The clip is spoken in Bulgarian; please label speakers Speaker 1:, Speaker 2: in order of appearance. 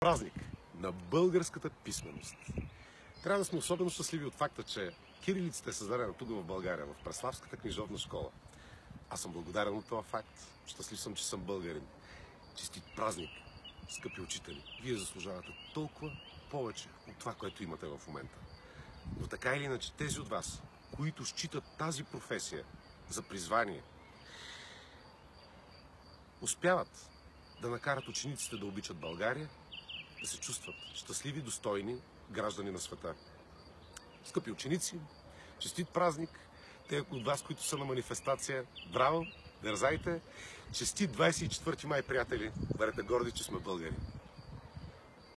Speaker 1: празник на българската писменост. Трябва да сме особено щастливи от факта, че кирилицата е създадена тук в България, в Преславската книжовна школа. Аз съм благодарен от това факт. Щастлив съм, че съм българин. Честит празник, скъпи учители. Вие заслужавате толкова повече от това, което имате в момента. Но така или иначе, тези от вас, които считат тази професия за призвание, успяват да накарат учениците да обичат България, да се чувстват щастливи, достойни граждани на света. Скъпи ученици, честит празник! Те от вас, които са на манифестация, браво, дързайте! Честит 24 май, приятели! Бъдете горди, че сме българи!